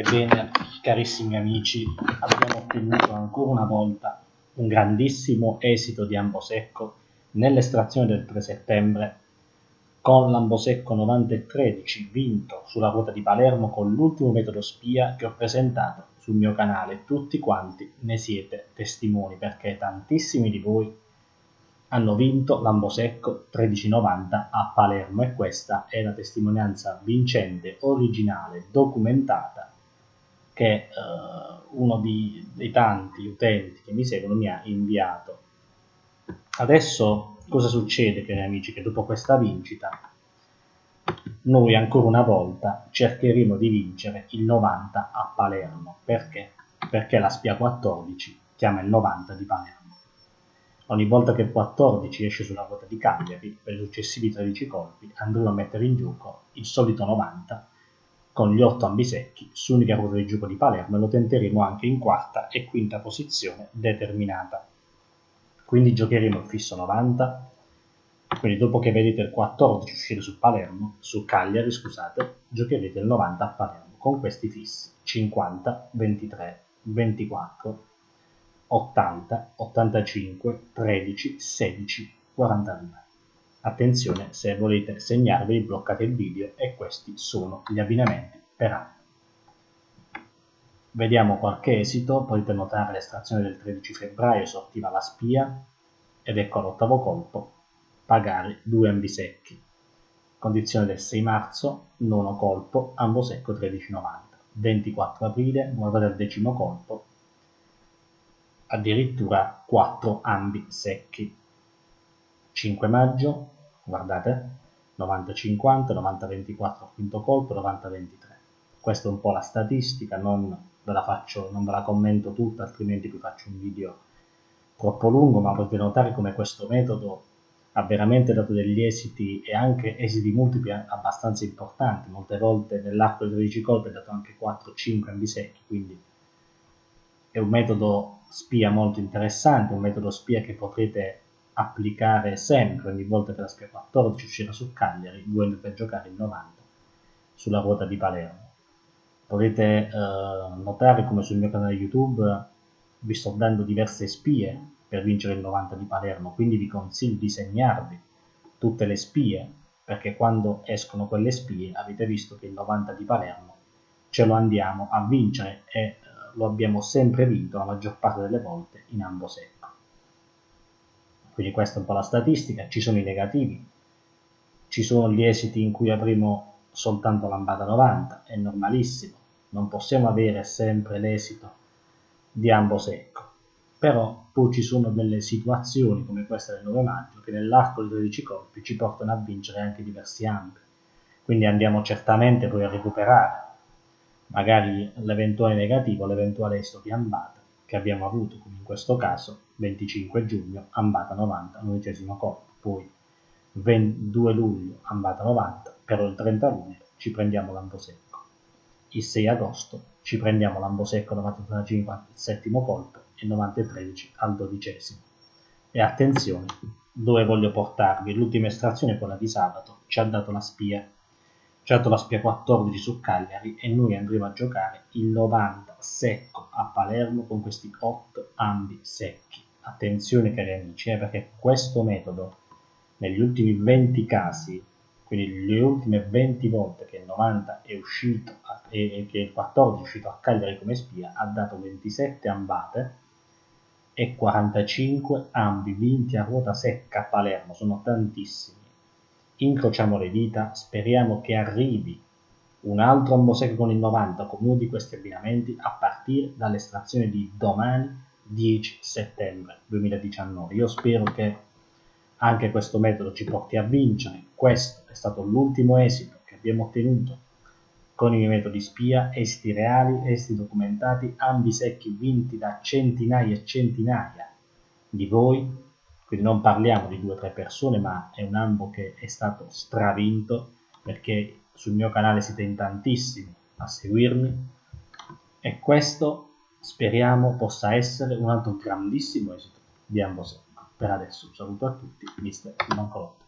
Ebbene, carissimi amici, abbiamo ottenuto ancora una volta un grandissimo esito di Ambosecco nell'estrazione del 3 settembre con l'Ambosecco 9013 vinto sulla ruota di Palermo con l'ultimo metodo spia che ho presentato sul mio canale. Tutti quanti ne siete testimoni perché tantissimi di voi hanno vinto l'Ambosecco 1390 a Palermo e questa è la testimonianza vincente, originale, documentata che eh, uno di, dei tanti utenti che mi seguono mi ha inviato. Adesso cosa succede, cari amici, che dopo questa vincita noi ancora una volta cercheremo di vincere il 90 a Palermo. Perché? Perché la spia 14 chiama il 90 di Palermo. Ogni volta che il 14 esce sulla ruota di Cagliari, per i successivi 13 colpi andremo a mettere in gioco il solito 90 con gli 8 ambisecchi su unica ruota di gioco di Palermo e lo tenteremo anche in quarta e quinta posizione determinata. Quindi giocheremo il fisso 90, quindi dopo che vedete il 14 uscire su Palermo, su Cagliari scusate, giocherete il 90 a Palermo con questi fissi 50, 23, 24, 80, 85, 13, 16, 42. Attenzione, se volete segnarveli bloccate il video e questi sono gli abbinamenti per anno. Vediamo qualche esito, potete notare l'estrazione del 13 febbraio sortiva la spia ed ecco all'ottavo colpo pagare due ambisecchi. Condizione del 6 marzo, nono colpo, ambo secco 13,90. 24 aprile, guardate al decimo colpo, addirittura 4 ambi secchi. 5 maggio, guardate, 90-50, 90-24 quinto colpo, 90-23. Questa è un po' la statistica, non ve la, faccio, non ve la commento tutta, altrimenti vi faccio un video troppo lungo, ma potete notare come questo metodo ha veramente dato degli esiti e anche esiti multipli abbastanza importanti. Molte volte nell'arco dei 12 colpi ha dato anche 4-5 ambisecchi, quindi è un metodo spia molto interessante, un metodo spia che potrete applicare sempre ogni volta che la spia 14 uscirà su Cagliari, andrete a giocare il 90 sulla ruota di Palermo. Potete eh, notare come sul mio canale YouTube vi sto dando diverse spie per vincere il 90 di Palermo, quindi vi consiglio di segnarvi tutte le spie, perché quando escono quelle spie avete visto che il 90 di Palermo ce lo andiamo a vincere e eh, lo abbiamo sempre vinto la maggior parte delle volte in ambo secco. Quindi questa è un po' la statistica, ci sono i negativi, ci sono gli esiti in cui avremo soltanto lambata 90, è normalissimo, non possiamo avere sempre l'esito di ambo secco. Però poi ci sono delle situazioni come questa del 9 maggio che nell'arco di 12 colpi ci portano a vincere anche diversi ambi. Quindi andiamo certamente poi a recuperare magari l'eventuale negativo, l'eventuale esito di ambata che abbiamo avuto, come in questo caso 25 giugno, ambata 90, 19 colpo, poi 22 luglio, ambata 90, però il 30 luglio ci prendiamo l'ambosecco. Il 6 agosto ci prendiamo l'ambosecco 95 al settimo colpo e 93 al dodicesimo. E attenzione, dove voglio portarvi? L'ultima estrazione, quella di sabato, ci ha dato la spia Certo la spia 14 su Cagliari e noi andremo a giocare il 90 secco a Palermo con questi 8 ambi secchi. Attenzione cari amici, eh, perché questo metodo negli ultimi 20 casi, quindi le ultime 20 volte che il 90 è uscito a, e, e che il 14 è uscito a Cagliari come spia, ha dato 27 ambate e 45 ambi vinti a ruota secca a Palermo, sono tantissimi incrociamo le dita, speriamo che arrivi un altro Mosec con il 90 con uno di questi abbinamenti a partire dall'estrazione di domani 10 settembre 2019. Io spero che anche questo metodo ci porti a vincere. Questo è stato l'ultimo esito che abbiamo ottenuto con i metodi spia, esiti reali, esiti documentati, ambi secchi vinti da centinaia e centinaia di voi quindi non parliamo di due o tre persone, ma è un ambo che è stato stravinto perché sul mio canale siete in tantissimi a seguirmi e questo speriamo possa essere un altro grandissimo esito di ambo. Per adesso un saluto a tutti, mister Mancolotto.